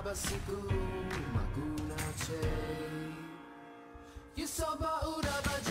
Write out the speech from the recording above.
Babasiku Magunache Yusoba Uraba